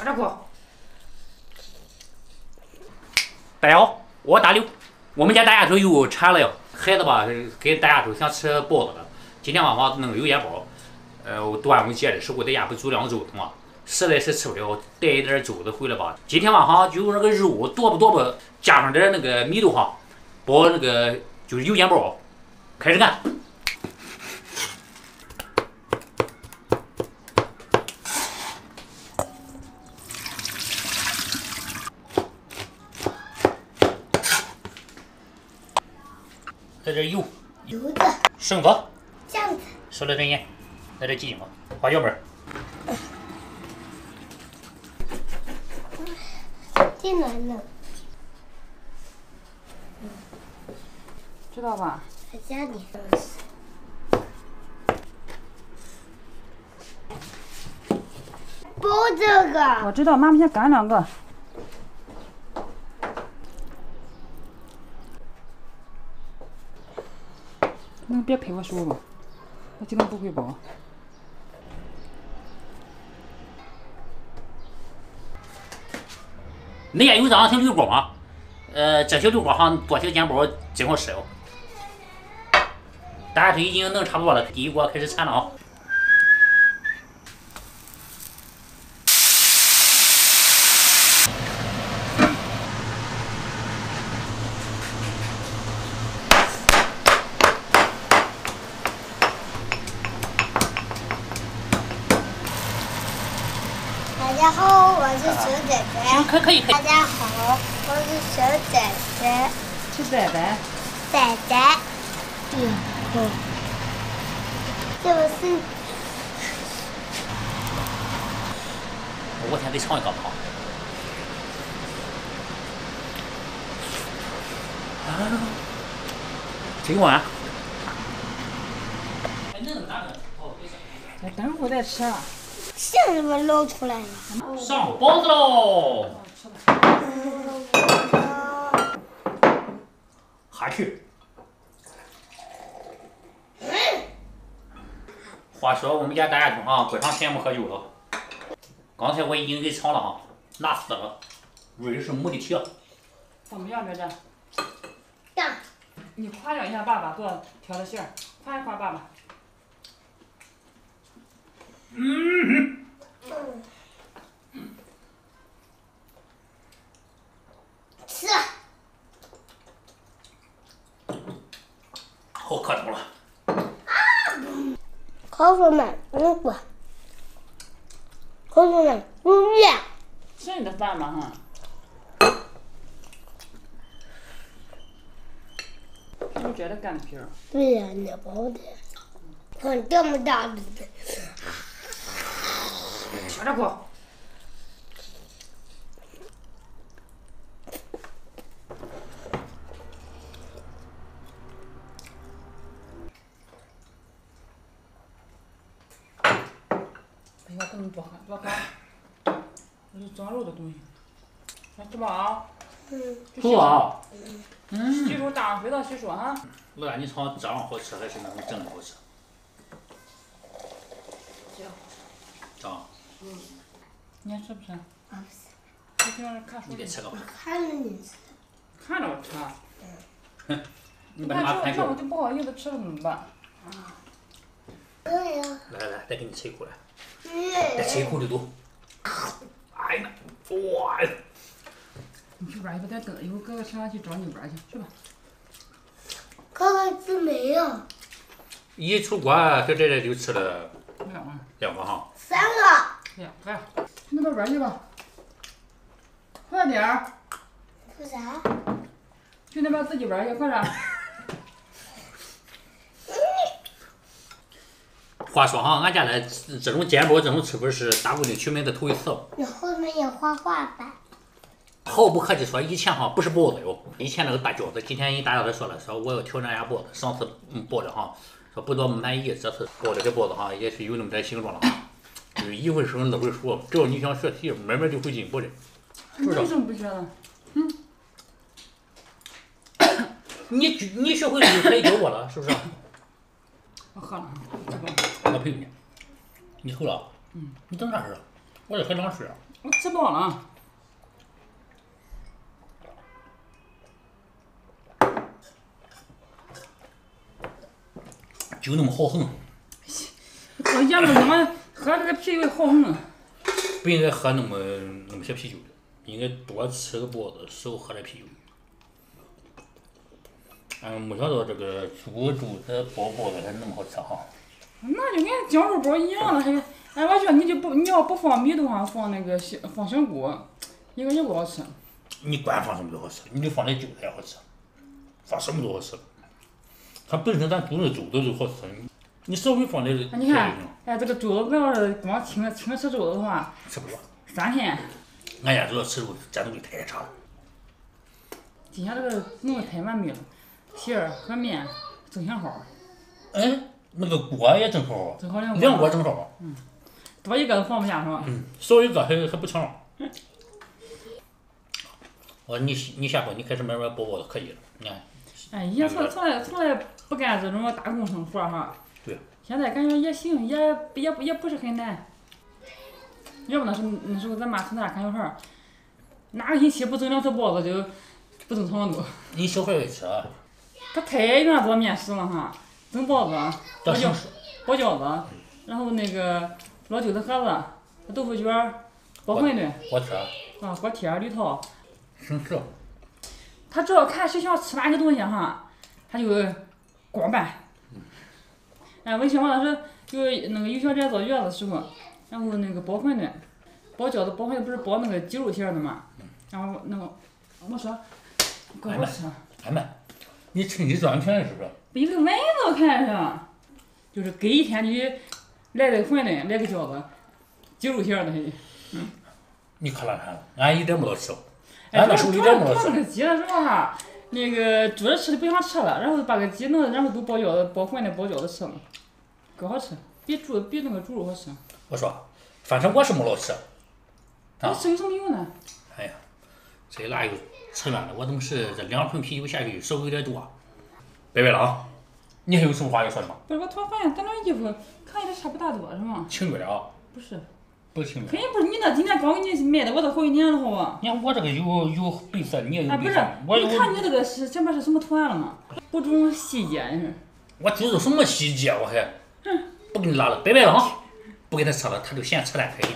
大家好，我大刘。我们家大丫头又馋了哟，孩子吧给大丫头想吃包子了。今天晚上弄油煎包，呃，端午节的时候在家不煮两肘子嘛，实在是吃不了，带一点肘子回来吧。今天晚上就那个肉剁吧剁吧，加上点那个米豆哈，包那个就是油煎包，开始干。来点油，油子、生子，酱子、少来点盐，来点鸡精，花椒粉。这暖暖，知道吧？在家里。包这个，我知道，妈妈先擀两个。能别拍我手吗？我今天不会包。恁家有这样小油锅吗？呃，这小绿锅上剁小煎包真好吃哦。大家都已经弄差不多了，第一锅开始铲了啊。家好，我是小仔行，仔。可可以可以大。家好，我是小仔仔，吃仔仔，仔仔。嗯，嗯。这个是我先得尝一个吧。啊，真软。哎，等会儿再吃啊。馅怎么露出来了？上包子喽！还去。话说我们家大丫头啊，过长时间没喝酒了。刚才我已经给尝了哈，辣死了，味儿是没得提了。怎么样，这这？酱。你夸奖一下爸爸做调的馅儿，夸一夸爸爸。嗯，吃。好磕头了。口水们，嗯不。口水们，不要。是你的饭吗？哈。觉得干皮儿？对呀，那包的，看这么大的，吃着苦。哎呀，跟你多看多看，这是长肉的东西，想吃不啊？嗯，不啊。嗯。洗手大水的洗手啊。老大，你尝这样好吃还是那种蒸的好吃？啊，你还吃不吃？啊不是，你得吃个吧。看着你吃。看着我吃。你把你妈看够看我。就不好意思吃了怎么办？对呀。来来来，再给你吃一口来，嗯。再吃一口就多。哎呀，哇！你去玩去吧，再等一会儿哥哥吃完去找你玩去，去吧。哥哥吃没有？一出锅，小崽崽就吃了两个，两个哈。三个。两个，去那边玩去吧。快点儿，说啥？去那边自己玩去，快点儿。话说哈，俺家的这种煎包这种吃法是大姑娘娶门的头一次。你后面也画画吧？毫不客气说，以前哈不是包子哟，以前那个大饺子。今天人大家都说了，说我要挑战一下包子。上次嗯包的哈，说不多满意，这次包的这包子哈也是有那么点形状了哈。就是一回生二回熟，只要你想学习，慢慢就会进步的。你为什么不学了？你你学会了就可以教我了，是不是？我喝了，我陪你。你偷了？嗯。你等啥事儿？我这还凉水啊。我吃饱了。就那么好横，老爷们他妈喝这个啤酒好横。不应该喝那么那么些啤酒的，应该多吃个包子，少喝点啤酒。嗯，没想到这个猪肚子包包子还那么好吃哈。那就跟酱肉包一样了，还哎，我觉得你就不，你要不放米的话，放那个香放香菇，应该也不好吃。你管放什么都好吃，你就放点韭菜也好吃，放什么都好吃。它本身咱猪肉粥都是好吃，你稍微放点啊，你看，哎，这个肘子要是光清清吃肘子的话，吃不了。三天。俺家主要吃肉战斗力太差了。今天这个弄得太完美了，馅儿和面正相好。哎，那个锅也正好，正好两两锅正好。嗯。多一个都放不下是吧？嗯，少一个还还不成。我你你下回你开始慢慢包包就可以了，你看。哎，以前从从来从来不干这种打工生活哈。对。现在感觉也行，也也也不是很难。要不那时候那时候咱妈从那看小孩儿，哪个星期不蒸两次包子就不正常了都。你小孩会吃？他太愿意做面食了哈，蒸包子、包饺包饺子，然后那个老韭菜盒子、豆腐卷、包馄饨。锅贴。啊，锅贴驴套。省事。他只要看谁想吃哪个东西哈，他就光办。哎，我以前我那时有那个有小姐坐月子时候，然后那个包馄饨，包饺子包馄饨不是包那个鸡肉馅的嘛，然后那个我说，可好吃。俺们，你趁机赚钱是不是？被个蚊子看上，就是隔一天就来个馄饨，来个饺子，鸡肉馅的。嗯。你可拉惨了，俺一点没得吃。哎，主要主要那个鸡那时候哈，那个猪着吃的不想吃了，然后把个鸡弄，然后都包饺子、包馄饨、包饺子吃了，可好吃，比猪比那个猪肉好吃。我说，反正我是没老吃。那吃有什么用呢？哎呀，这哪有扯远了？我总是这两瓶啤酒下去，稍微有点多。拜拜了啊！你还有什么话要说的吗？不是，我突然发现咱这衣服看起来差不大多，是吗？轻点啊！不是。不行。肯定不是你那，今天刚给你买的，我都好几年了，好吧？你看我这个有有白色，你也有白色。哎，不是，你看你这个是前面是什么图案了吗？不注重细节，你是。我注重什么细节？我还。不给你拉了，拜拜了啊！不给他吃了，他就嫌扯淡开。